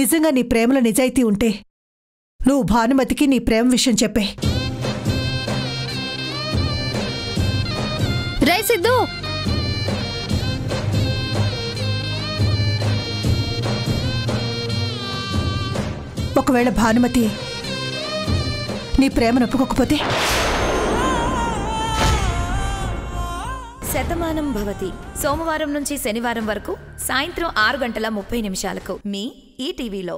నిజంగా నీ ప్రేమలో నిజాయితీ ఉంటే నువ్వు భానుమతికి నీ ప్రేమ విషయం చెప్పే. రై సిద్ధు! ఒకవేళ భానుమతి నీ ప్రేమను ఒప్పుకోకపోతే శతమానం భవతి. సోమవారం నుంచి శనివారం వరకు సాయంత్రం ఆరు గంటల ముప్పై నిమిషాలకు మీ ఈటీవీలో